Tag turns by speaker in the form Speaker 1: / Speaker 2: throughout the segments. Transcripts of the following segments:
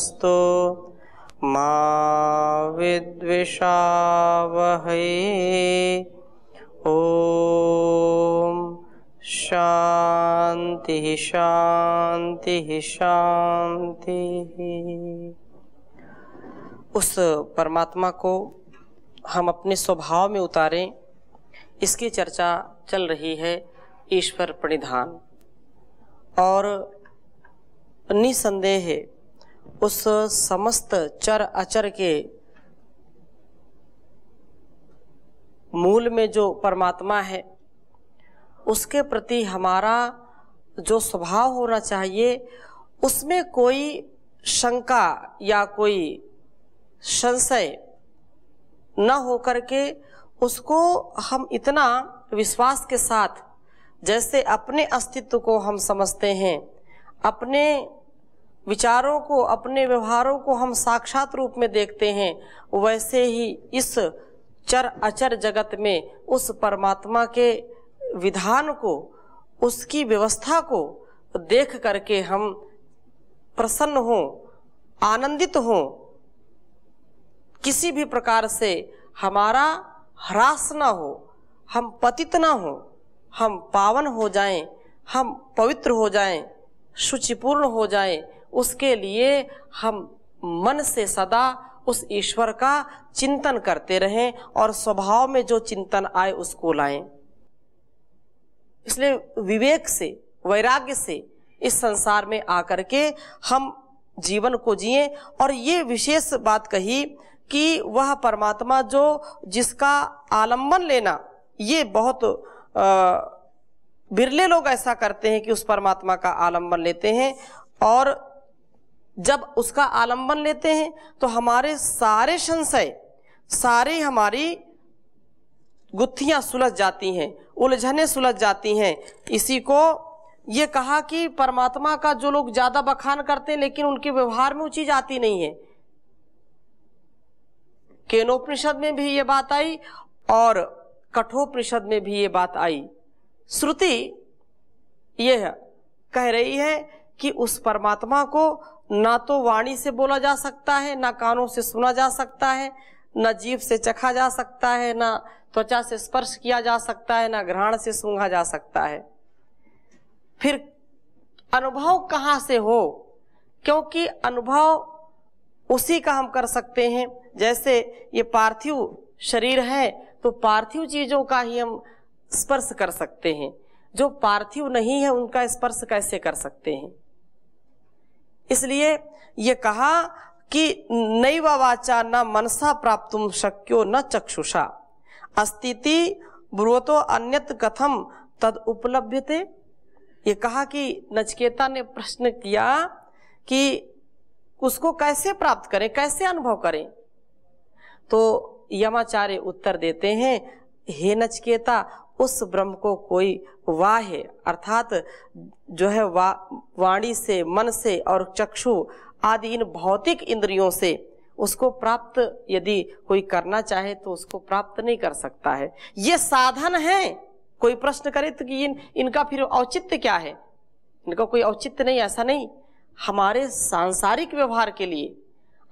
Speaker 1: तेजस्विनावधीतमस्तु मा विद्विषावहै। ॐ शांति शांति शांति उस परमात्मा को हम अपने स्वभाव में उतारें। इसकी चर्चा चल रही है ईश्वर प्रणिधान। और निसंदेह उस समस्त चर अचर के मूल में जो परमात्मा है, उसके प्रति हमारा जो स्वभाव होना चाहिए, उसमें कोई शंका या कोई संशय न हो करके उसको हम इतना विश्वास के साथ, जैसे अपने अस्तित्व को हम समझते हैं, अपने विचारों को, अपने व्यवहारों को हम साक्षात रूप में देखते हैं, वैसे ही इस चर अचर जगत में, उस परमात्मा के विधान को, उसकी व्यवस्था को देख करके हम प्रसन्न हो, आनंदित हो। किसी भी प्रकार से हमारा ह्रास ना हो, हम पतित ना हो, हम पावन हो जाएँ, हम पवित्र हो जाएँ, शुचिपूर्ण हो जाएँ उसके लिए हम मन से सदा उस ईश्वर का चिंतन करते रहें और स्वभाव में जो चिंतन आए उसको लाएँ। इसलिए विवेक से, वैराग्य से इस संसार में आकर के हम जीवन को जिए। और ये विशेष बात कही कि वह परमात्मा जो जिसका आलंबन लेना, ये बहुत बिरले लोग ऐसा करते हैं कि उस परमात्मा का आलंबन लेते हैं। और जब उसका आलंबन लेते हैं तो हमारे सारे संशय, सारी हमारी गुत्थियाँ सुलझ जाती हैं, उलझने सुलझ जाती हैं। इसी को ये कहा कि परमात्मा का जो लोग ज़्यादा बखान करते हैं, लेकिन उनके व्यवहार में वो चीज़ आती नहीं है। केनोपनिषद में भी ये बात आई और कठोपनिषद में भी ये बात आई। श्रुति यह कह रही है कि उस परमात्मा को ना तो वाणी से बोला जा सकता है, ना कानों से सुना जा सकता है, न जीव से चखा जा सकता है, ना त्वचा से स्पर्श किया जा सकता है, ना घ्राण से सूंघा जा सकता है। फिर अनुभव कहाँ से हो? क्योंकि अनुभव उसी का हम कर सकते हैं। जैसे ये पार्थिव शरीर है तो पार्थिव चीज़ों का ही हम स्पर्श कर सकते हैं। जो पार्थिव नहीं है, उनका स्पर्श कैसे कर सकते हैं? इसलिए ये कहा कि नैव वाचा न मनसा प्राप्त शक्यो न चक्षुषा। अस्तिति ब्रुवतो अन्यत कथम तद उपलब्ध ये कहा कि नचकेता ने प्रश्न किया कि उसको कैसे प्राप्त करें, कैसे अनुभव करें? तो यमाचार्य उत्तर देते हैं, हे नचकेता, उस ब्रह्म को कोई वाह, अर्थात जो है वा, वाणी से, मन से और चक्षु आदि इन भौतिक इंद्रियों से उसको प्राप्त यदि कोई करना चाहे तो उसको प्राप्त नहीं कर सकता है। ये साधन है। कोई प्रश्न करे तो कि इन, इनका फिर औचित्य क्या है? इनका कोई औचित्य नहीं, ऐसा नहीं। हमारे सांसारिक व्यवहार के लिए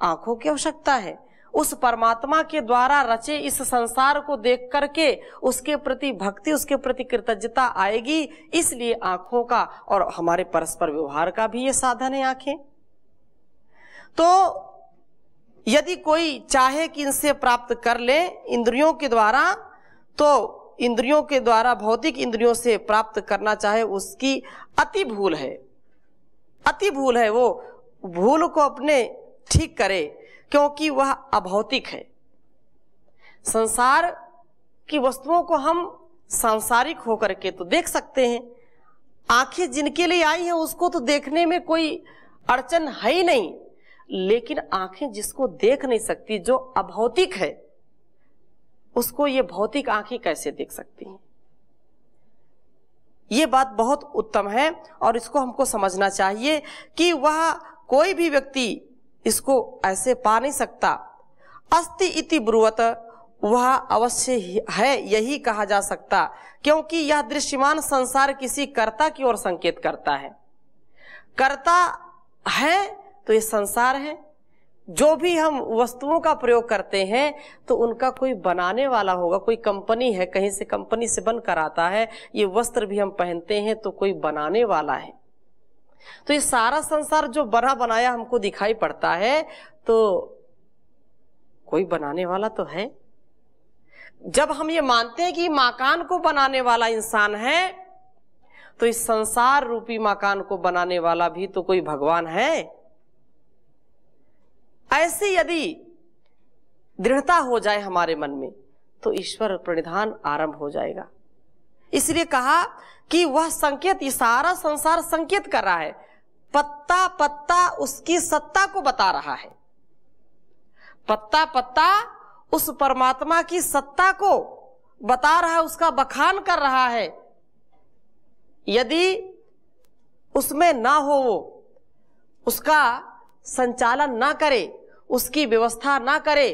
Speaker 1: आँखों की आवश्यकता है उस परमात्मा के द्वारा रचे इस संसार को देख करके उसके प्रति भक्ति, उसके प्रति कृतज्ञता आएगी, इसलिए आँखों का और हमारे परस्पर व्यवहार का भी ये साधन है आँखें। तो यदि कोई चाहे कि इनसे प्राप्त कर ले इंद्रियों के द्वारा तो इंद्रियों के द्वारा, भौतिक इंद्रियों से प्राप्त करना चाहे उसकी अति भूल है। अति भूल है वो, भूल को अपने ठीक करे। क्योंकि वह अभौतिक है। संसार की वस्तुओं को हम सांसारिक होकर के तो देख सकते हैं। आँखें जिनके लिए आई हैं, उसको तो देखने में कोई अड़चन है ही नहीं। लेकिन आँखें जिसको देख नहीं सकती, जो अभौतिक है, उसको ये भौतिक आँखें कैसे देख सकती हैं? ये बात बहुत उत्तम है और इसको हमको समझना चाहिए कि वह कोई भी व्यक्ति इसको ऐसे पा नहीं सकता। अस्ति इति ब्रुवत, वह अवश्य है यही कहा जा सकता, क्योंकि यह दृश्यमान संसार किसी कर्ता की ओर संकेत करता है। कर्ता है तो ये संसार है। जो भी हम वस्तुओं का प्रयोग करते हैं तो उनका कोई बनाने वाला होगा, कोई कंपनी है, कहीं से कंपनी से बन कर आता है, ये वस्त्र भी हम पहनते हैं तो कोई बनाने वाला है। तो ये सारा संसार जो बना बनाया हमको दिखाई पड़ता है तो कोई बनाने वाला तो है। जब हम ये मानते हैं कि मकान को बनाने वाला इंसान है तो इस संसार रूपी मकान को बनाने वाला भी तो कोई भगवान है। ऐसे यदि दृढ़ता हो जाए हमारे मन में तो ईश्वर प्रणिधान आरंभ हो जाएगा। इसलिए कहा कि वह संकेत, ये सारा संसार संकेत कर रहा है। पत्ता पत्ता उसकी सत्ता को बता रहा है। पत्ता पत्ता उस परमात्मा की सत्ता को बता रहा है, उसका बखान कर रहा है। यदि उसमें ना हो वो, उसका संचालन ना करे, उसकी व्यवस्था ना करे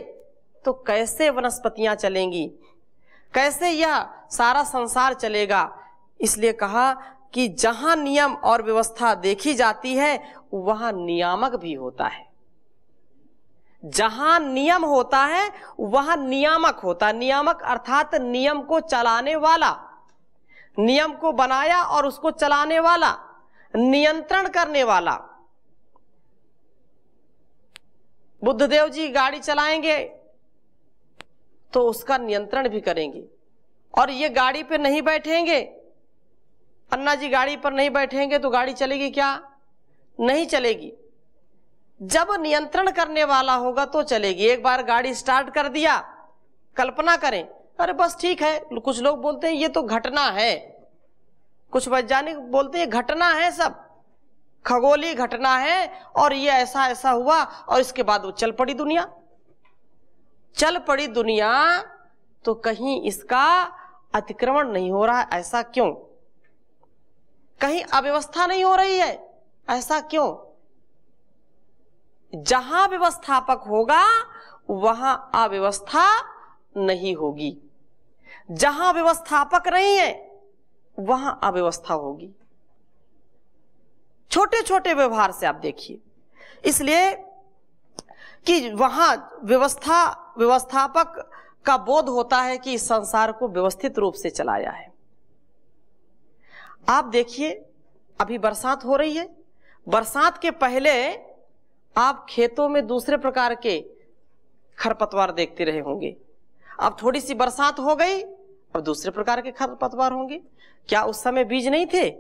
Speaker 1: तो कैसे वनस्पतियाँ चलेंगी? कैसे यह सारा संसार चलेगा? इसलिए कहा कि जहाँ नियम और व्यवस्था देखी जाती है, वहाँ नियामक भी होता है। जहाँ नियम होता है, वहाँ नियामक होता है। नियामक अर्थात नियम को चलाने वाला, नियम को बनाया और उसको चलाने वाला, नियंत्रण करने वाला। बुद्धदेव जी गाड़ी चलाएँगे तो उसका नियंत्रण भी करेंगे और ये गाड़ी पे नहीं बैठेंगे अन्ना जी गाड़ी पर नहीं बैठेंगे तो गाड़ी चलेगी क्या? नहीं चलेगी। जब नियंत्रण करने वाला होगा तो चलेगी। एक बार गाड़ी स्टार्ट कर दिया, कल्पना करें, अरे बस ठीक है, कुछ लोग बोलते हैं, ये तो घटना है। कुछ वैज्ञानिक बोलते हैं, घटना है सब खगोली घटना है और ये ऐसा ऐसा हुआ और इसके बाद वो चल पड़ी दुनिया। चल पड़ी दुनिया तो कहीं इसका अतिक्रमण नहीं हो रहा, ऐसा क्यों? कहीं अव्यवस्था नहीं हो रही है? ऐसा क्यों? जहाँ व्यवस्थापक होगा, वहाँ अव्यवस्था नहीं होगी। जहाँ व्यवस्थापक नहीं है, वहाँ अव्यवस्था होगी। छोटे छोटे व्यवहार से आप देखिए। इसलिए कि वहाँ व्यवस्था, व्यवस्थापक का बोध होता है कि इस संसार को व्यवस्थित रूप से चलाया है। आप देखिए, अभी बरसात हो रही है। बरसात के पहले आप खेतों में दूसरे प्रकार के खरपतवार देखते रहे होंगे। अब थोड़ी सी बरसात हो गई, अब दूसरे प्रकार के खरपतवार होंगे। क्या उस समय बीज नहीं थे?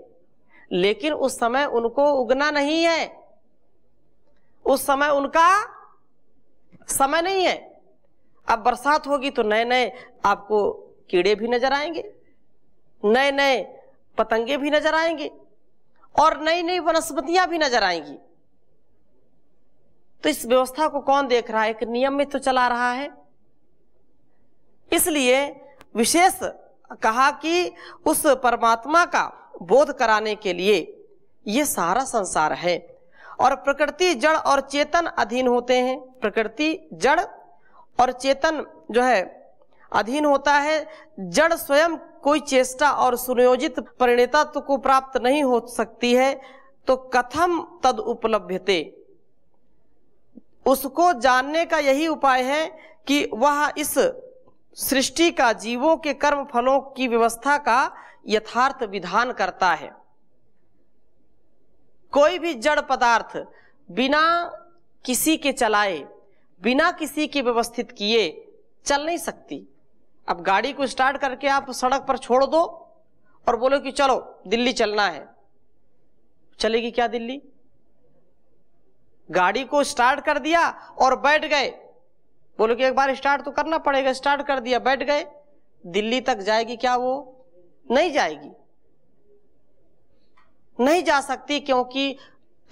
Speaker 1: लेकिन उस समय उनको उगना नहीं है। उस समय उनका समय नहीं है। अब बरसात होगी तो नए नए आपको कीड़े भी नज़र आएँगे। नए नए पतंगे भी नज़र आएँगे और नई नई वनस्पतियाँ भी नज़र आएँगी। तो इस व्यवस्था को कौन देख रहा है? एक नियम में तो चला रहा है। इसलिए विशेष कहा कि उस परमात्मा का बोध कराने के लिए ये सारा संसार है और प्रकृति, जड़ और चेतन अधीन होते हैं। प्रकृति, जड़ और चेतन जो है, अधीन होता है। जड़ स्वयं कोई चेष्टा और सुनियोजित परिणतत्व को प्राप्त नहीं हो सकती है तो कथम तद उपलब्धते उसको जानने का यही उपाय है कि वह इस सृष्टि का, जीवों के कर्म फलों की व्यवस्था का यथार्थ विधान करता है। कोई भी जड़ पदार्थ बिना किसी के चलाए, बिना किसी के व्यवस्थित किए, चल नहीं सकती। अब गाड़ी को स्टार्ट करके आप सड़क पर छोड़ दो और बोलो कि चलो, दिल्ली चलना है। चलेगी क्या दिल्ली? गाड़ी को स्टार्ट कर दिया और बैठ गए। बोलो कि एक बार स्टार्ट तो करना पड़ेगा, स्टार्ट कर दिया, बैठ गए। दिल्ली तक जाएगी क्या वो? नहीं जाएगी। नहीं जा सकती क्योंकि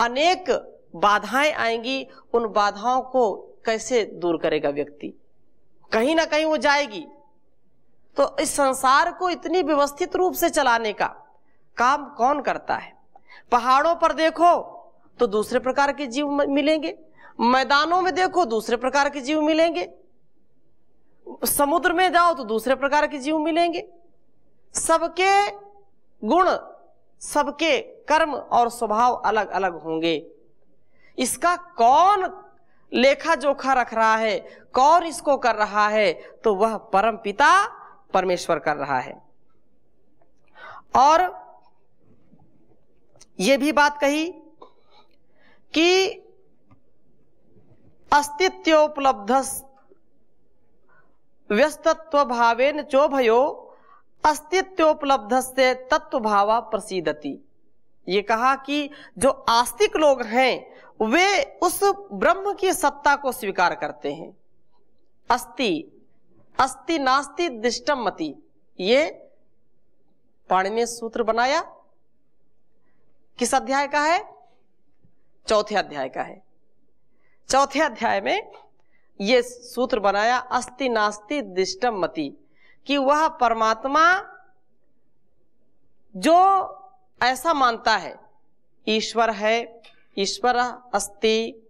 Speaker 1: अनेक बाधाएँ आएँगी, उन बाधाओं को कैसे दूर करेगा व्यक्ति? कहीं ना कहीं वो जाएगी। तो इस संसार को इतनी व्यवस्थित रूप से चलाने का काम कौन करता है? पहाड़ों पर देखो तो दूसरे प्रकार के जीव मिलेंगे। मैदानों में देखो, दूसरे प्रकार के जीव मिलेंगे। समुद्र में जाओ तो दूसरे प्रकार के जीव मिलेंगे। सबके गुण, सबके कर्म और स्वभाव अलग अलग होंगे। इसका कौन लेखा जोखा रख रहा है, कौन इसको कर रहा है तो वह परम पिता परमेश्वर कर रहा है। और यह भी बात कही कि अस्तित्वोपलब्ध व्यस्तत्व भावेन चोभयो अस्तित्वोपलब्ध से तत्व भावा प्रसिद्धति ये कहा कि जो आस्तिक लोग हैं, वे उस ब्रह्म की सत्ता को स्वीकार करते हैं। अस्ति अस्ति नास्ति दिष्टम मति। ये पाणिनि सूत्र बनाया। किस अध्याय का है? चौथे अध्याय का है। चौथे अध्याय में यह सूत्र बनाया, अस्ति नास्ति दिष्टम मति, कि वह परमात्मा जो ऐसा मानता है, ईश्वर है, ईश्वर अस्ति,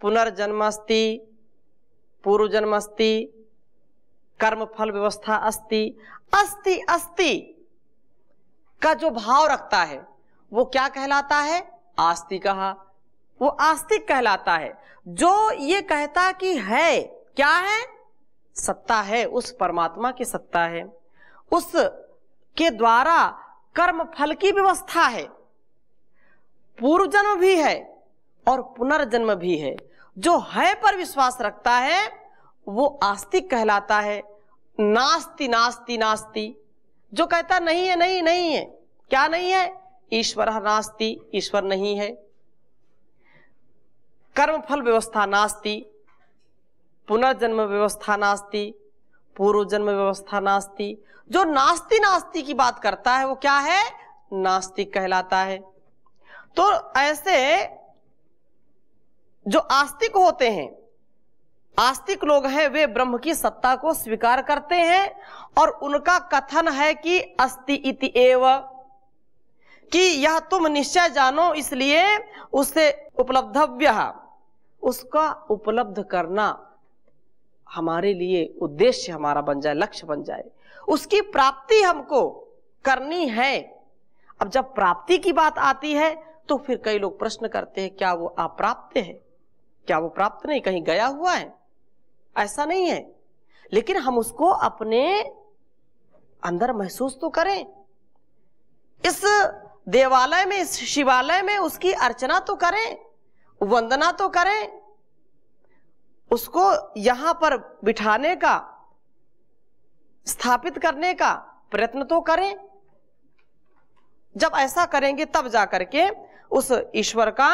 Speaker 1: पुनर्जन्म अस्ति पूर्व जन्म अस्ति कर्म फल व्यवस्था अस्ति। अस्ति अस्ति। का जो भाव रखता है, वो क्या कहलाता है? आस्तिक। कहा वो आस्तिक कहलाता है। जो ये कहता कि है, क्या है? सत्ता है, उस परमात्मा की सत्ता है। उस के द्वारा कर्म फल की व्यवस्था है। पूर्व जन्म भी है और पुनर्जन्म भी है। जो है पर विश्वास रखता है, वो आस्तिक कहलाता है। नास्ति नास्ति नास्ति। जो कहता, नहीं है, नहीं नहीं है। क्या नहीं है? ईश्वर नास्ति, ईश्वर नहीं है। कर्म फल व्यवस्था नास्ति, पुनर्जन्म व्यवस्था नास्ति पूर्व जन्म व्यवस्था नास्ति। जो नास्ति नास्ति की बात करता है, वो क्या है? नास्तिक कहलाता है। तो ऐसे जो आस्तिक होते हैं आस्तिक लोग हैं, वे ब्रह्म की सत्ता को स्वीकार करते हैं और उनका कथन है कि अस्ति इति एव, कि यह तुम निश्चय जानो, इसलिए उसे उपलब्धव्य, उसका उपलब्ध करना हमारे लिए उद्देश्य, हमारा बन जाए, लक्ष्य बन जाए। उसकी प्राप्ति हमको करनी है। अब जब प्राप्ति की बात आती है तो फिर कई लोग प्रश्न करते हैं, क्या वो अप्राप्त है? क्या वो प्राप्त नहीं? कहीं गया हुआ है? ऐसा नहीं है। लेकिन हम उसको अपने अंदर महसूस तो करें। इस देवालय में, इस शिवालय में उसकी अर्चना तो करें, वंदना तो करें। उसको यहाँ पर बिठाने का, स्थापित करने का प्रयत्न तो करें। जब ऐसा करेंगे तब जाकर के उस ईश्वर का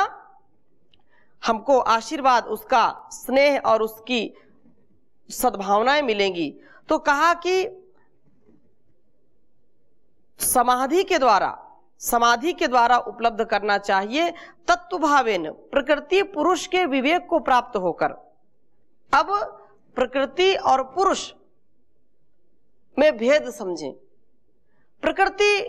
Speaker 1: हमको आशीर्वाद, उसका स्नेह और उसकी सद्भावनाएँ मिलेंगी। तो कहा कि समाधि के द्वारा, समाधि के द्वारा उपलब्ध करना चाहिए तत्व भावेन प्रकृति पुरुष के विवेक को प्राप्त होकर। अब प्रकृति और पुरुष में भेद समझें। प्रकृति,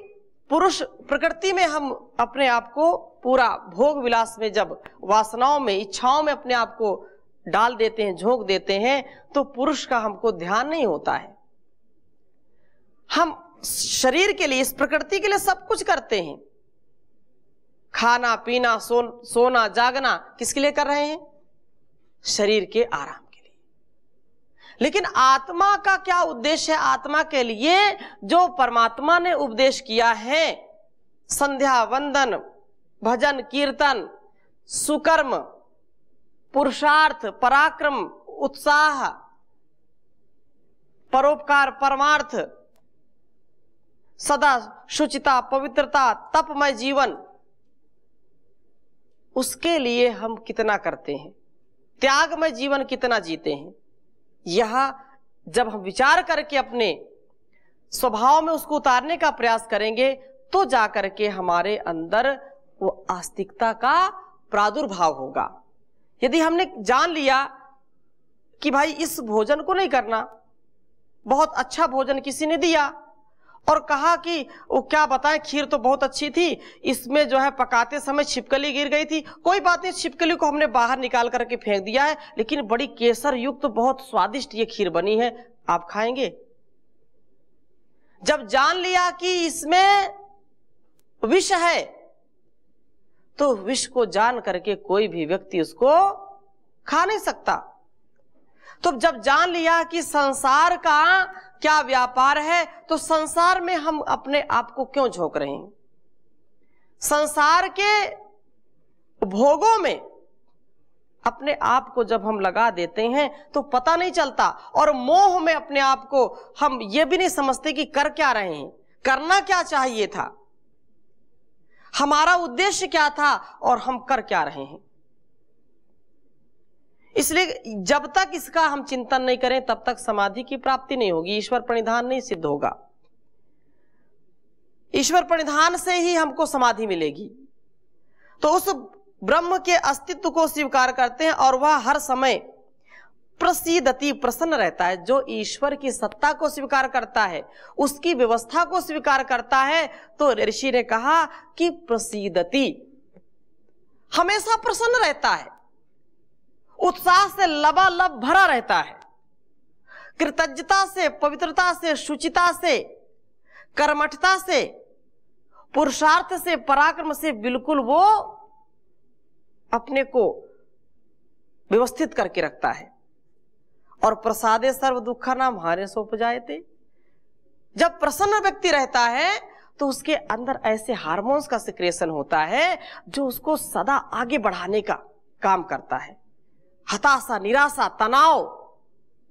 Speaker 1: पुरुष, प्रकृति में हम अपने आप को पूरा भोग विलास में जब वासनाओं में, इच्छाओं में अपने आप को डाल देते हैं, झोंक देते हैं तो पुरुष का हमको ध्यान नहीं होता है। हम शरीर के लिए, इस प्रकृति के लिए सब कुछ करते हैं। खाना, पीना सो सोना, जागना किसके लिए कर रहे हैं? शरीर के आराम के लिए। लेकिन आत्मा का क्या उद्देश्य है? आत्मा के लिए जो परमात्मा ने उपदेश किया है, संध्या, वंदन, भजन, कीर्तन, सुकर्म पुरुषार्थ, पराक्रम, उत्साह, परोपकार, परमार्थ, सदा शुचिता, पवित्रता, तपमय जीवन, उसके लिए हम कितना करते हैं? त्यागमय जीवन कितना जीते हैं? यह जब हम विचार करके अपने स्वभाव में उसको उतारने का प्रयास करेंगे तो जाकर के हमारे अंदर वो आस्तिकता का प्रादुर्भाव होगा। यदि हमने जान लिया कि भाई इस भोजन को नहीं करना, बहुत अच्छा भोजन किसी ने दिया और कहा कि वो क्या बताएँ, खीर तो बहुत अच्छी थी, इसमें जो है पकाते समय छिपकली गिर गई थी। कोई बात नहीं, छिपकली को हमने बाहर निकाल करके फेंक दिया है, लेकिन बड़ी केसर युक्त तो बहुत स्वादिष्ट ये खीर बनी है। आप खाएँगे? जब जान लिया कि इसमें विष है तो विष को जान करके कोई भी व्यक्ति उसको खा नहीं सकता। तो जब जान लिया कि संसार का क्या व्यापार है तो संसार में हम अपने आप को क्यों झोंक रहे हैं? संसार के भोगों में अपने आप को जब हम लगा देते हैं तो पता नहीं चलता। और मोह में अपने आप को हम ये भी नहीं समझते कि कर क्या रहे हैं, करना क्या चाहिए था। हमारा उद्देश्य क्या था और हम कर क्या रहे हैं? इसलिए जब तक इसका हम चिंतन नहीं करें, तब तक समाधि की प्राप्ति नहीं होगी, ईश्वर प्रणिधान नहीं सिद्ध होगा। ईश्वर प्रणिधान से ही हमको समाधि मिलेगी। तो उस ब्रह्म के अस्तित्व को स्वीकार करते हैं और वह हर समय प्रसिद्धति प्रसन्न रहता है। जो ईश्वर की सत्ता को स्वीकार करता है, उसकी व्यवस्था को स्वीकार करता है तो ऋषि ने कहा कि प्रसिद्धति हमेशा प्रसन्न रहता है। उत्साह से लबालब भरा रहता है। कृतज्ञता से, पवित्रता से, शुचिता से, कर्मठता से, पुरुषार्थ से, पराक्रम से बिल्कुल वो अपने को व्यवस्थित करके रखता है। और प्रसादे सर्व दुखा नाम हारे सोप जाए थे जब प्रसन्न व्यक्ति रहता है तो उसके अंदर ऐसे हार्मोन्स का सिक्रेशन होता है, जो उसको सदा आगे बढ़ाने का काम करता है। हताशा, निराशा, तनाव,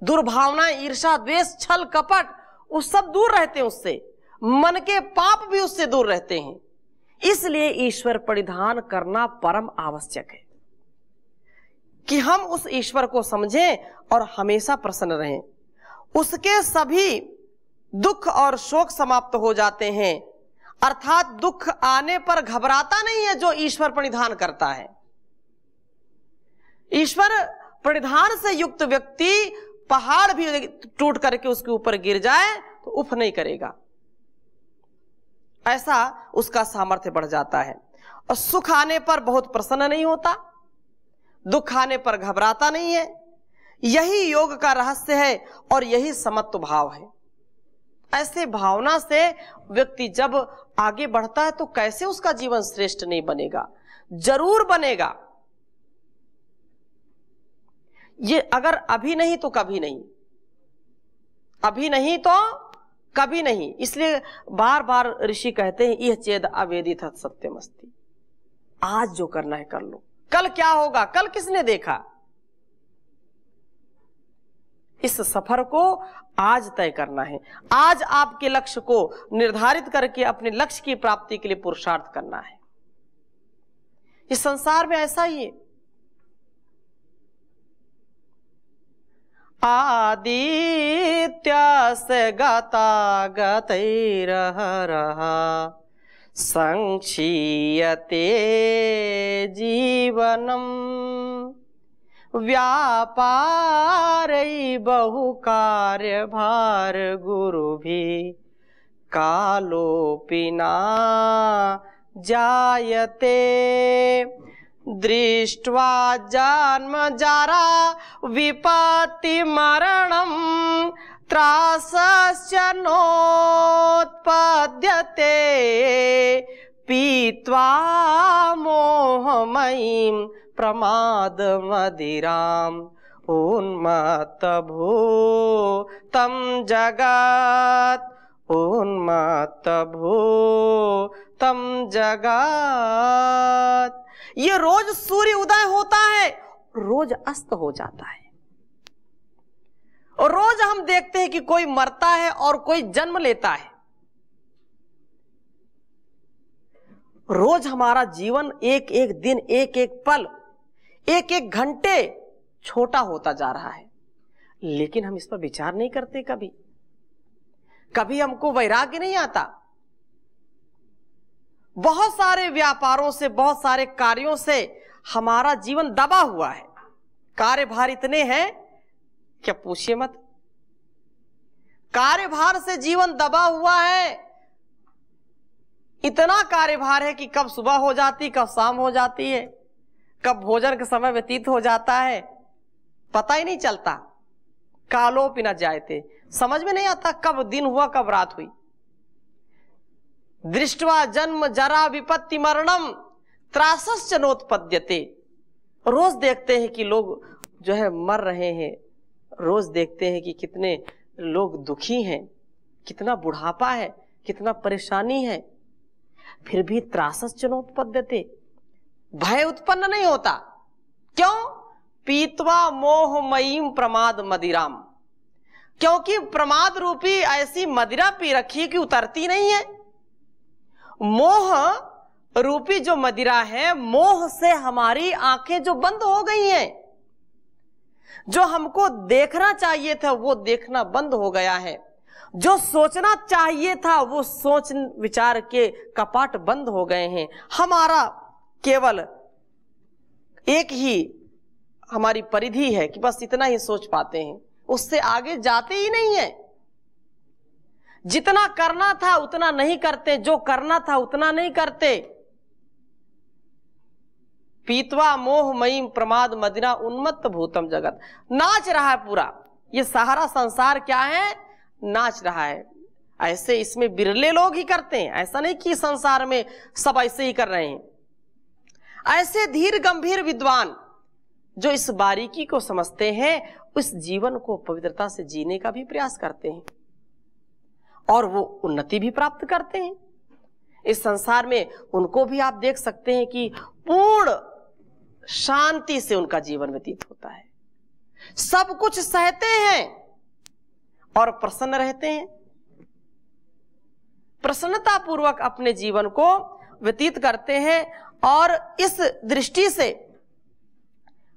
Speaker 1: दुर्भावना ईर्षा द्वेष, छल, कपट वो सब दूर रहते हैं उससे। मन के पाप भी उससे दूर रहते हैं। इसलिए ईश्वर परिधान करना परम आवश्यक है। कि हम उस ईश्वर को समझें और हमेशा प्रसन्न रहें। उसके सभी दुख और शोक समाप्त हो जाते हैं। अर्थात दुख आने पर घबराता नहीं है जो ईश्वर परिधान करता है। ईश्वर परिधान से युक्त व्यक्ति पहाड़ भी टूट करके उसके ऊपर गिर जाए तो उफ नहीं करेगा। ऐसा उसका सामर्थ्य बढ़ जाता है। और सुख आने पर बहुत प्रसन्न नहीं होता। दुख आने पर घबराता नहीं है। यही योग का रहस्य है और यही समत्व भाव है। ऐसे भावना से व्यक्ति जब आगे बढ़ता है तो कैसे उसका जीवन श्रेष्ठ नहीं बनेगा? ज़रूर बनेगा। ये अगर अभी नहीं तो कभी नहीं। अभी नहीं तो कभी नहीं। इसलिए बार बार ऋषि कहते हैं यह चेद अवेदित सत्यमस्ती। आज जो करना है कर लो। कल क्या होगा? कल किसने देखा? इस सफ़र को आज तय करना है। आज आपके लक्ष्य को निर्धारित करके अपने लक्ष्य की प्राप्ति के लिए पुरुषार्थ करना है। इस संसार में ऐसा ही है। आदित्य से गता गतैरहरः संक्षीयते जीवनम्। व्यापारै बहुकार्यभार गुरुभिः। कालोऽपि न जायते। दृष्ट्वा विपत्ति मरणम। त्रासश्च नोत्पद्यते पीत्वा मोहमयीं प्रमादमदिराम् जगत् उन्मत्तभूतं जगत्। ये रोज सूर्य उदय होता है, रोज अस्त हो जाता है। और रोज हम देखते हैं कि कोई मरता है और कोई जन्म लेता है। रोज हमारा जीवन एक एक दिन, एक एक पल, एक एक घंटे छोटा होता जा रहा है। लेकिन हम इस पर विचार नहीं करते कभी। कभी हमको वैराग्य नहीं आता। बहुत सारे व्यापारों से, बहुत सारे कार्यों से हमारा जीवन दबा हुआ है। कार्यभार इतने हैं क्या पूछिए मत। कार्यभार से जीवन दबा हुआ है। इतना कार्यभार है कि कब सुबह हो जाती, कब शाम हो जाती है, कब भोजन का समय व्यतीत हो जाता है। पता ही नहीं चलता। कालो पिना जायते समझ में नहीं आता कब दिन हुआ, कब रात हुई। दृष्टवा जन्म जरा विपत्ति मरणम त्रासस चनोत्पद्यते रोज देखते हैं कि लोग जो है मर रहे हैं। रोज देखते हैं कि कितने लोग दुखी हैं, कितना बुढ़ापा है, कितना परेशानी है। फिर भी त्रासस चनोत्पद्यते भय उत्पन्न नहीं होता। क्यों? पीतवा मोहमयीम प्रमाद मदिराम। क्योंकि प्रमाद रूपी ऐसी मदिरा पी रखी कि उतरती नहीं है। मोह रूपी जो मदिरा है, मोह से हमारी आँखें जो बंद हो गई हैं। जो हमको देखना चाहिए था, वो देखना बंद हो गया है। जो सोचना चाहिए था, वो सोच, विचार के कपाट बंद हो गए हैं। हमारा केवल एक ही हमारी परिधि है कि बस इतना ही सोच पाते हैं। उससे आगे जाते ही नहीं है। जितना करना था, उतना नहीं करते। जो करना था, उतना नहीं करते। पीतवा मोह मई प्रमाद मदिना उन्मत्त भूतम जगत। नाच रहा है पूरा। ये सहारा संसार क्या है? नाच रहा है। ऐसे इसमें बिरले लोग ही करते हैं। ऐसा नहीं कि संसार में सब ऐसे ही कर रहे हैं। ऐसे धीर गंभीर विद्वान जो इस बारीकी को समझते हैं, उस जीवन को पवित्रता से जीने का भी प्रयास करते हैं। और वो उन्नति भी प्राप्त करते हैं। इस संसार में उनको भी आप देख सकते हैं कि पूर्ण शांति से उनका जीवन व्यतीत होता है। सब कुछ सहते हैं और प्रसन्न रहते हैं। प्रसन्नता पूर्वक अपने जीवन को व्यतीत करते हैं और इस दृष्टि से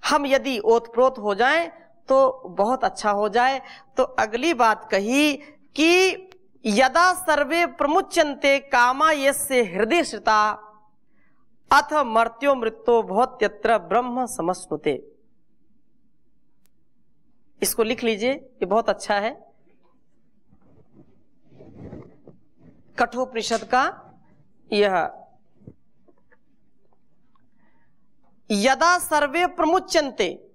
Speaker 1: हम यदि ओतप्रोत हो जाएँ तो बहुत अच्छा हो जाए। तो अगली बात कही कि यदा सर्वे प्रमुचंते कामा यस्य हृदय श्रिता। अथ मर्त्यो मृत्यो बहुत ब्रह्म समस्नुते। इसको लिख लीजिए, ये बहुत अच्छा है। कठोपनिषद का यह। यदा सर्वे प्रमुचंते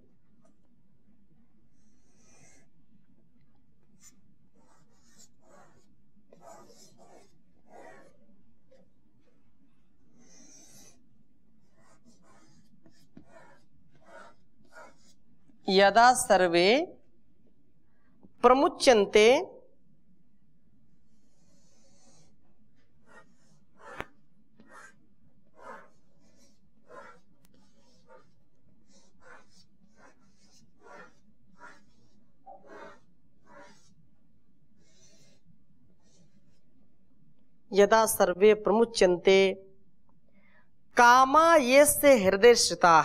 Speaker 1: यदा सर्वे प्रमुच्यन्ते यदा सर्वे प्रमुच्यन्ते कामा ये से हृदय श्रिता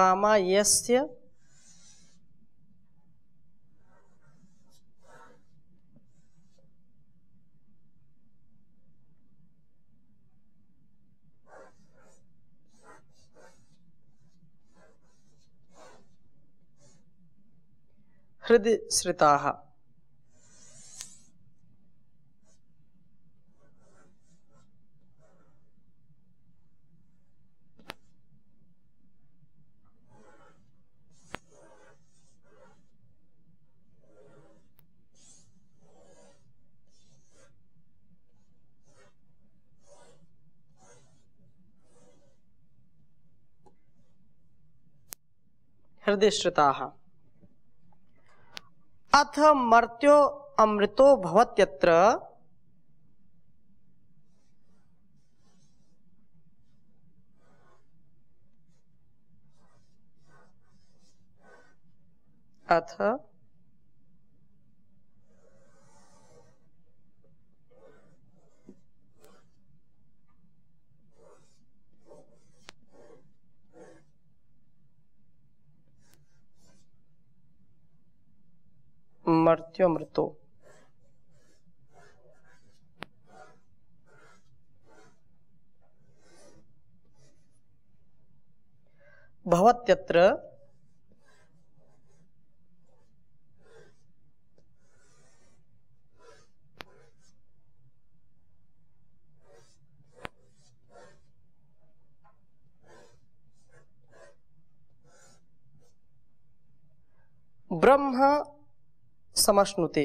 Speaker 1: कामा यस्य। हृदय श्रिता हृदयश्रुता अथ मर्त्यो अमृतो भवत्यत्र। अथ मर्त्यो मृतो। भवत्यत्र समश्नुते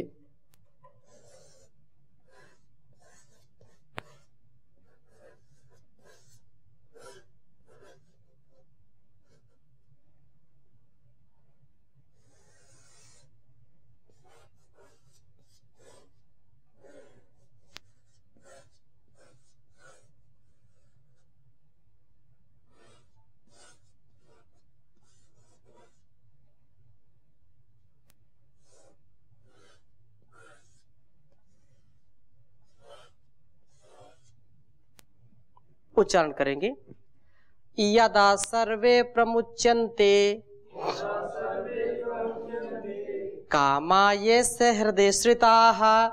Speaker 1: उच्चारण करेंगे। यदा सर्वे प्रमुच्यन्ते। कामा ये से हृदय श्रिताः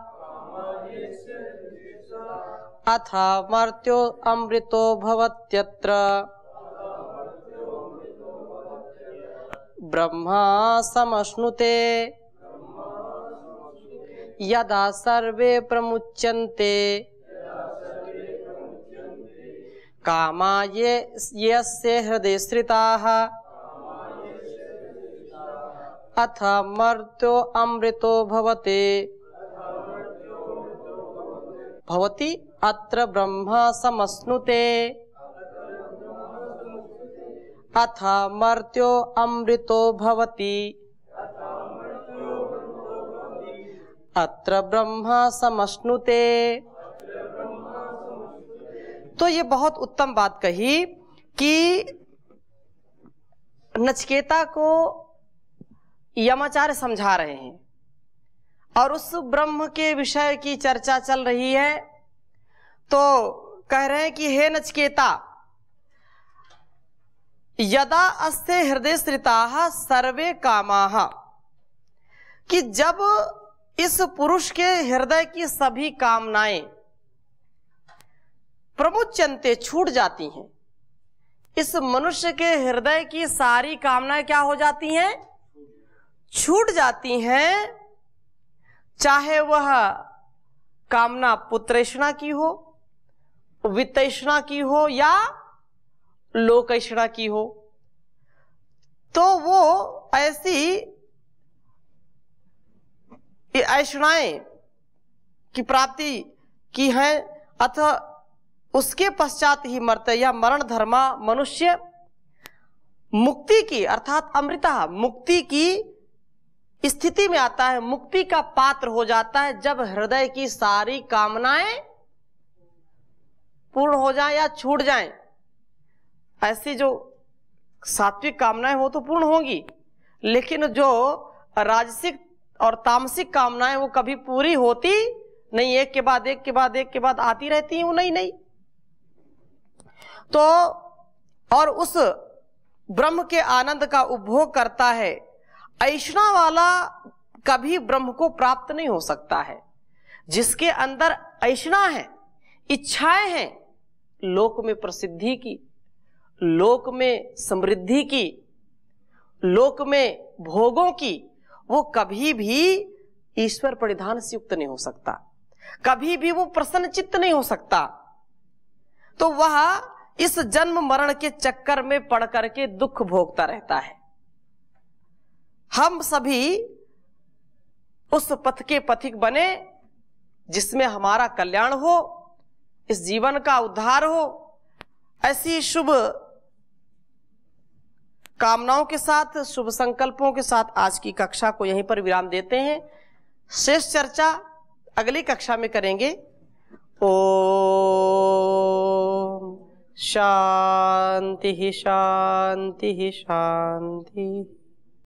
Speaker 1: अथ मर्त्यो अमृतो भवत्यत्र। ब्रह्मा समश्नुते। यदा सर्वे प्रमुच्यन्ते। कामा ये यस्य हृदय श्रिताः अथ मर्त्यो अमृतो भवते। भवति अत्र ब्रह्म समश्नुते अथ मर्त्यो अमृतो भवति। अत्र ब्रह्म समश्नुते तो ये बहुत उत्तम बात कही कि नचकेता को यमाचार्य समझा रहे हैं और उस ब्रह्म के विषय की चर्चा चल रही है। तो कह रहे हैं कि, हे नचकेता, यदा अस्ते हृदय श्रिता सर्वे कामा। कि जब इस पुरुष के हृदय की सभी कामनाएँ प्रमुचनते छूट जाती हैं। इस मनुष्य के हृदय की सारी कामनाएँ क्या हो जाती हैं? छूट जाती हैं, चाहे वह कामना पुत्रेषणा की हो, वित्तेषणा की हो या लोकेषणा की हो। तो वो ऐसी ऐषणाएँ की प्राप्ति की है अथवा उसके पश्चात ही मरते, या मरण धर्मा मनुष्य मुक्ति की, अर्थात अमृता, मुक्ति की स्थिति में आता है, मुक्ति का पात्र हो जाता है जब हृदय की सारी कामनाएँ पूर्ण हो जाए या छूट जाए। ऐसी जो सात्विक कामनाएँ वो तो पूर्ण होंगी, लेकिन जो राजसिक और तामसिक कामनाएँ वो कभी पूरी होती नहीं, एक के बाद एक, के बाद एक, के बाद आती रहती हैं वो नहीं नहीं तो और उस ब्रह्म के आनंद का उपभोग करता है ऐष्णा वाला कभी ब्रह्म को प्राप्त नहीं हो सकता है। जिसके अंदर ऐष्णा है, इच्छाएँ हैं, लोक में प्रसिद्धि की, लोक में समृद्धि की, लोक में भोगों की, वो कभी भी ईश्वर परिधान से युक्त नहीं हो सकता। कभी भी वो प्रसन्न चित्त नहीं हो सकता। तो वह इस जन्म मरण के चक्कर में पड़ करके दुख भोगता रहता है। हम सभी उस पथ के पथिक बने जिसमें हमारा कल्याण हो, इस जीवन का उद्धार हो, ऐसी शुभ कामनाओं के साथ, शुभ संकल्पों के साथ आज की कक्षा को यहीं पर विराम देते हैं। शेष चर्चा अगली कक्षा में करेंगे। ओ शांति शांति शांति।